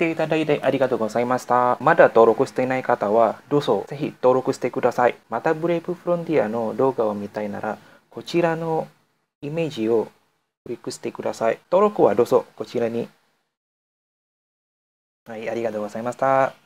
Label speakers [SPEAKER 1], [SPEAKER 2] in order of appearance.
[SPEAKER 1] 「ていただいてありがとうございました。まだ登録していない方は、どうぞぜひ登録してください。またブレイブフロンティアの動画を見たいなら、こちらのイメージをクリックしてください。登録はどうぞこちらに。はい、ありがとうございました。